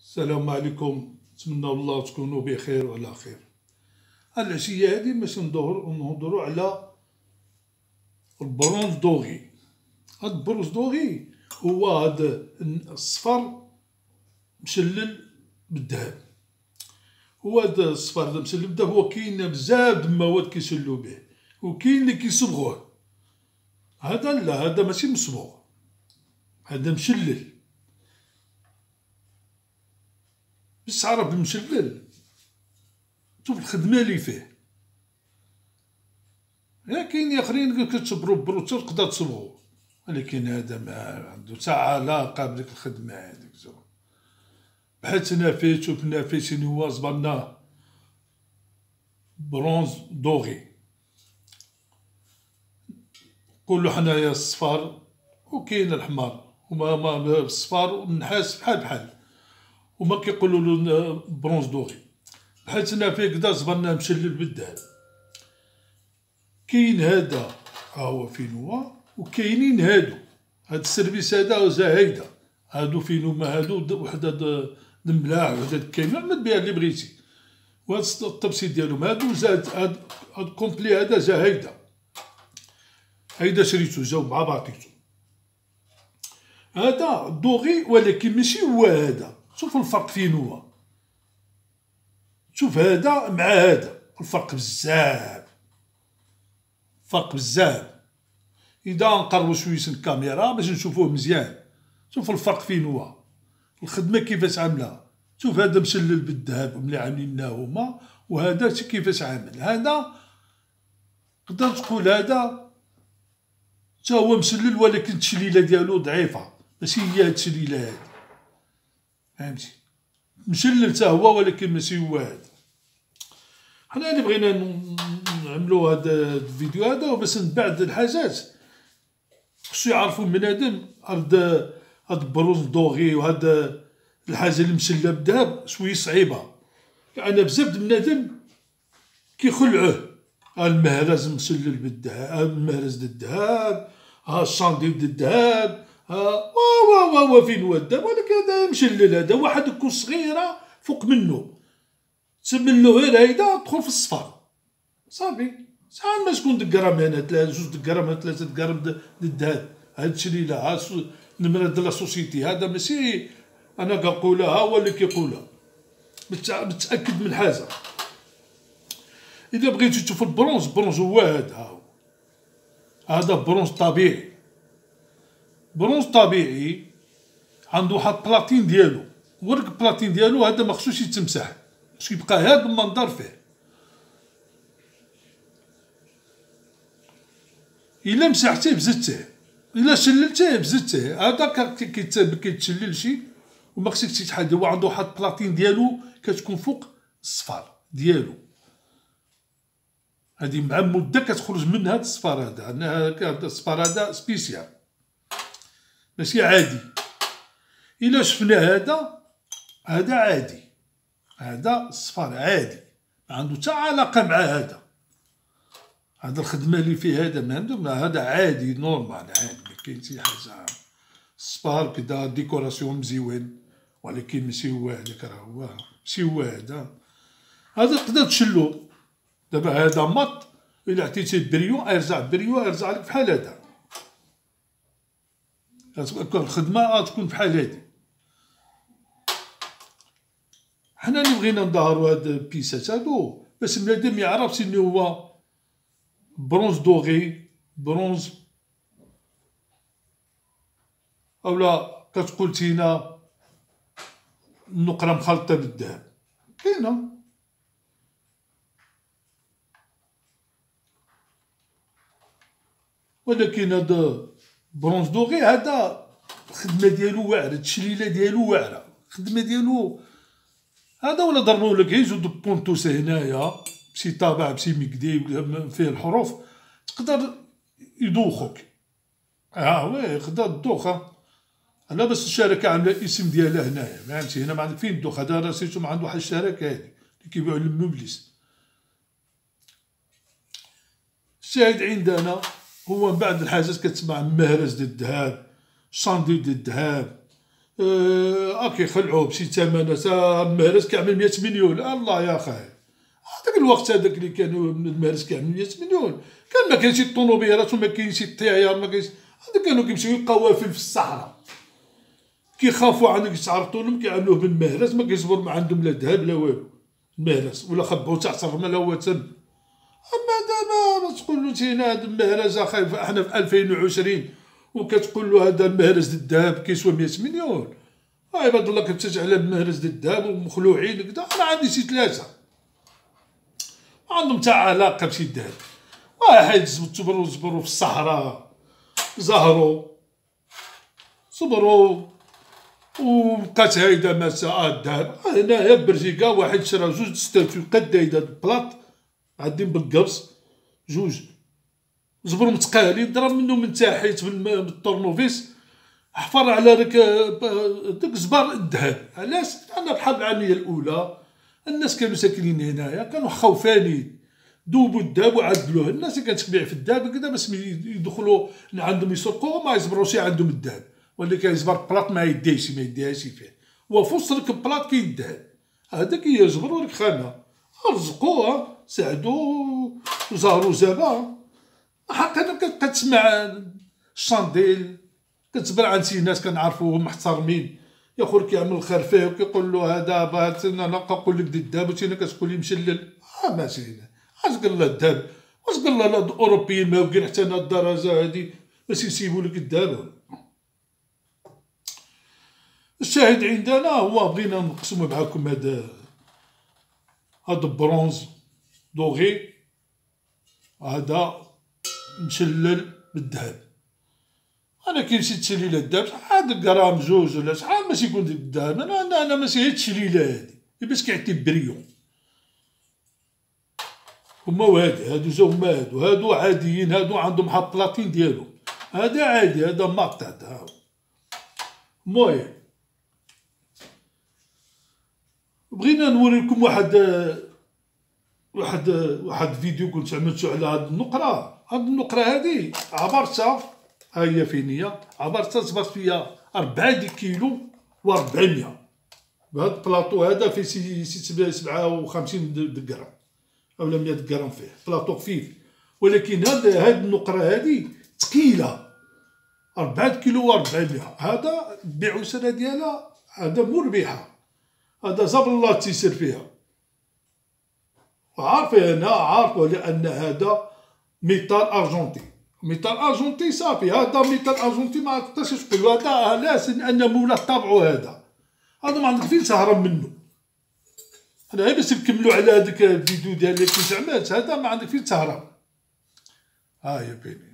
السلام عليكم نتمنى الله تكونوا بخير وعلى خير العشية هذه باش ندور نهضروا على ال bronze doré هاد ال bronze doré هو هاد الصفر مشلل بالذهب هو هاد الصفر مشلل بالذهب هو كاين بزاف د المواد كيشلو به وكاين اللي كيصبغوه هذا لا هذا ماشي مصبوغ هذا مشلل. بس عرف المشلل شوف الخدمة اللي فيه. يا كاين آخرين كتصبرو بروتو تقدر تصبغو ولكن هذا ما عنده تا علاقة بديك الخدمة هذيك بحال تنافيت شوف نافيت هو زبرنا برونز دوغي نقولو حنايا الصفار. وكاين الحمار. هما ما الصفار والنحاس بحال بحال. وما كيقولوا له برونز دوغي بحال تنا فيه كدا زبرنا مشلل بالذهب كاين هذا ها هو فين هو؟ وكاينين هادو. هاد السيرفيس هذا زايده هادو فين هما؟ هادو وحده د ملاح وحده كاينة ما تبيع اللي بغيتي. وهاد التبسيط ديالهم. هادو زاد هاد الكومبلي هذا زايده هيدا شريتو جاو مع بعضيتو. هذا دوغي ولكن ماشي هو هذا. شوف الفرق فين هو. شوف هذا مع هذا. الفرق بزاف. فرق بزاف. إذا نقربو شوية الكاميرا باش نشوفوه مزيان. شوف الفرق فين هو. الخدمة كيفاش عاملة. شوف هذا مشلل بالذهب ملي عاملينه هما وهذا كيفاش عامل. هذا تقدر تقول هذا تا هو مسلل ولكن التشليلة ديالو ضعيفة. ماشي هي هاد التشليله هادي فهمتي؟ مشلل تا هو ولكن ماشي هو هذا حنا اللي بغينا نعملو هاد الفيديو هذا باش من بعد الحاجات خصو يعرفو بنادم هاد هاد بروز دوغي وهاد الحاجة اللي مشله بالذهب شوية صعيبة. يعني بزاف د بنادم كيخلعوه. المهرز مسلل بالذهب المهرز د الذهب ها الشانديل د الذهب ها وا وا وا فين هو الذهب ولكن هذا مشلل هذا واحد كون صغيرة فوق منه. تسمن غير هيدا دخل في الصفر صافي. شحال ما شكون دكرام هنا ثلاثة جوج دكرام ثلاثة دكرام د الذهب هاد الشليلة ها نمرة د la société. هذا ماشي أنا كنقولها هو اللي كيقولها. متأكد من حاجة. إذا بغيتي تشوف البرونز برونز هو هذا هذا برونز طبيعي. برونز طبيعي عنده واحد ال patine ديالو. ورك ال patine ديالو هذا ما خصوش يتمسح. باش يبقى هذا المنظر فيه. إلا مسحتيه بزدتيه إلا شللتيه بزدتيه هذا كيتشلل شي وما خصك تشحال هو عنده واحد البلاطين ديالو كتكون فوق الصفار ديالو. هادي مع مدة كتخرج من هاد الصفار هذا. الصفار هذا سبيسيال. ماشي عادي. إلا شفنا هذا هذا عادي. هذا الصفار عادي. ما عنده حتى علاقة مع هذا. هذا الخدمة اللي فيه هذا ما عنده هذا عادي normal عادي ما كاين شي حاجة. الصفار كدا décoration مزيون ولكن ماشي هو هذاك راه هو ماشي هو هذا. هذا تقدر تشلو. دابا هذا mat إلا عطيتيه brillo يرجع brillo يرجع لك بحال هذا. الخدمة تكون بحال هادي. حنا اللي بغينا نظهرو هاد البيسات هادو باش بنادم يعرف شنو هو bronze doré برونز أولا كتقول تينا النقرة مخلطة بالذهب. كاينة. ولكن هذا bronze doré هذا الخدمه ديالو واعرة التشليلة ديالو واعرة. الخدمه ديالو هذا ولا ضربوا لك غير جوج بونتوس هنايا بشي طابع بشي مكدي فيه الحروف تقدر يدوخك. ها وي يقدر تدوخ. لا بس الشركة عاملة الاسم ديالها هنايا فهمتي هنا ما عندك فين الدوخ هذا راه سيتو عنده واحد الشركة هادي اللي كيبيعوا الموبليس الشاهد عندنا هو من بعد الحاجات كتسمع مهرس ديال الذهب شاندي ديال الذهب اكي خلعوه بشي ثمنات المهرس كيعمل 100 مليون. الله يا خاي هذاك الوقت هذاك اللي كانوا المهرس كيعمل 100 مليون. كان ما كاينش شي طوموبيلات وما كاينش الطيار ما كاينش. كانوا كيمشيو قوافل في الصحراء. كيخافوا عنك يتعرضوا لهم كيعملوه بالمهرس ما كيصبر ما عندهم لا ذهب لا والو. المهرس ولا خبوه تحت الرمل هو تم أما دابا ما تقول له تينا هذا المهرس أخي إحنا في 2020 وكتقول له هذا المهرس الذهب كيسوى 100 مليون. عباد الله كتجي على المهرس الذهب ومخلوعين كدا أنا عندي شي ثلاثة. عندهم تا علاقة بشي الذهب. واحد صبروا صبروا في الصحراء زهروا صبروا وبقات هايدا مساء الذهب هنايا بلجيكا واحد شرا جوج ستاتيو قد هيدا البلاط. عادين بالقبص جوج. زبر متقالين ضرب منو من تحت بالطرنوفيس حفر على داك داك زبار الذهب علاش؟ لأن الحرب العالميه الأولى الناس كانوا ساكنين هنايا كانوا خوفانين دوبوا الذهب وعدلوه. الناس اللي كانت تبيع في الذهب كذا باش يدخلوا عندهم يسرقوا ما يصبروش عندهم الذهب ولا كان يجبر بلاط ما يديش ما يديهاش فيه وفي وسط ديك البلاط كاين الذهب هذاك يجبروا لك خانة. رزقوها ساعدوا زهروا زابا. حقا كتسمع الشانديل كتبر عن شي ناس كنعرفوهم محترمين. يا خور كيعمل الخير فيه وكيقول له هذا بات أنا نقول لك الذهب وانت كتقول لي مشلل آه ماشي اش قال له الذهب واش قال له الاوروبيين ما واقفين حتى الدرجة هذه باش يسيبوا لك الذهب الشاهد عندنا هو بغينا نقسمو معاكم هذا هذا برونز. دوغي هذا مشلل بالذهب. أنا كي مشيت تشليلة الذهب شحال غرام جوج ولا شحال ماشي يكون ديك الذهب؟ أنا أنا, أنا ماشي هي التشليلة هادي. باش كيعطي بريون. هما وهادي هادو جاو هما هادو. هادو عاديين هادو عندهم حط بلاطين ديالو هذا عادي هذا مقطع هذا المهم بغينا نوريكم واحد واحد واحد فيديو كنت عملتو على هاد النقرة. هاد النقرة هادي عبرتها ها هي فين هي؟ عبرتها صبرت فيها أربعة كيلو و 400 بهاد البلاطو هذا فيه سي سبعة وخمسين غرام أولا مية غرام فيه. بلاطو خفيف. ولكن هاد هاد النقرة هادي تقيلة. أربعة كيلو و 400 هذا البيع والشراء ديالها هذا مربحة. هذا زبر الله تيسر فيها. عارف أنا عارف لأن هذا métal argenté. métal argenté صافي هذا métal argenté ما تقدرش تقول هذا علاش أن مولا طبعو هذا. هذا ما عندك فين تهرب منه. أنا غير باش نكملو على هذاك الفيديو ديال اللي كنت عملت هذا ما عندك فين تهرب ها هي بيني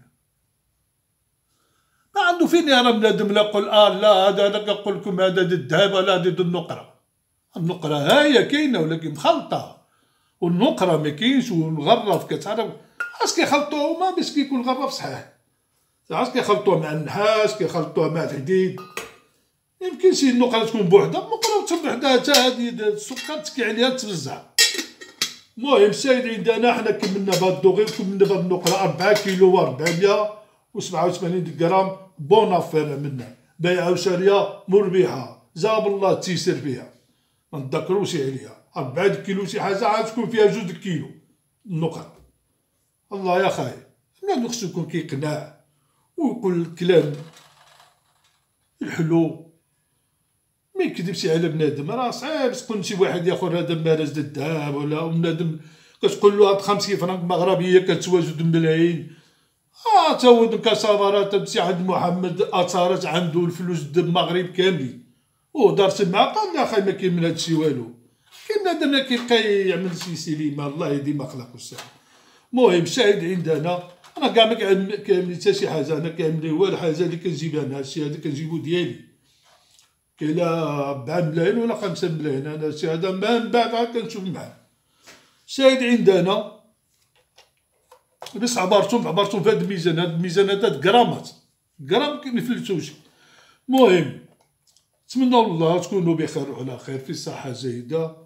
ما عنده فين يهرب بنادم لا يقول آه لا هذا أنا كنقول لكم هذا الذهب ولا هذه النقرة. النقرة هاهي كاينة ولكن مخلطة. والنقرة ما كاينش والغرف كتعرف اش كيخلطوه هما باش كيكون الغرف صحيح. ساعات كيخلطوه مع النحاس كيخلطوه مع الحديد. يمكن شي النقرة تكون بوحدها النقرة تكون بوحدها حتى هادي السكر تكي عليها تفزع المهم السيد عندنا حنا كملنا بهاد الدوغي وكملنا بهاد النقرة أربعة كيلو و 400 و 87 غرام بون افير عملنا بيعة وشارية مربحة جاب الله التيسير فيها. ما نتذكروش عليها. أربعة كيلو شي حاجة عاد تكون فيها جوج كيلو النقط. الله يا خاي بنادم خصو يكون كيقنع ويقول الكلام الحلو. ما يكذبش على بنادم راه صعيب تقول شي واحد ياخذ هذا مارز الذهب ولا بنادم كتقول له هاد 50 فرنك مغربية كتسوى جوج ملايين آه تا هو كصبرات تمشي عند محمد أثارت عنده الفلوس د المغرب كاملين ودارت معاه قال لا خاي ما كاين من هادشي والو. بنادم ما كيبقى يعمل شي سينما الله يهدي ما خلق الساعة المهم الشاهد عندنا. أنا كاع ما كيعمل حتى شي حاجة أنا كيعمل والو حاجة اللي كنجيبها أنا هادشي هذا كنجيبو ديالي. كاين ربعة ملايين ولا خمسة ملايين أنا هادشي هذا من بعد عاد كنشوف معاه الشاهد عندنا. بس عبرتهم عبرتهم في هاد الميزان هاد الميزان هذا غرامات. غرام كنفلتوش المهم نتمنى الله تكونوا بخير وعلى خير في صحة جيدة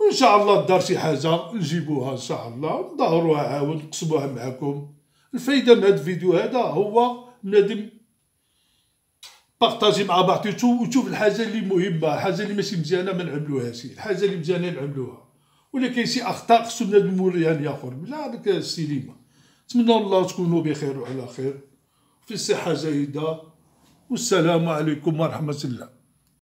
وإن شاء الله دار شي حاجة نجيبوها إن شاء الله نظهروها عاود نقسموها معكم الفايدة من هذا الفيديو هذا هو بنادم بارطاجي مع بعضيتو وتشوف الحاجة اللي مهمة الحاجة اللي ماشي مزيانة ما نعملوهاش الحاجة اللي مزيانة نعملوها. ولا كاين شي أخطاء خصو بنادم موريها ياخر بلا هذاك السينما. نتمنى الله تكونوا بخير وعلى خير. في صحه جيده والسلام عليكم ورحمة الله.